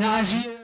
nausea.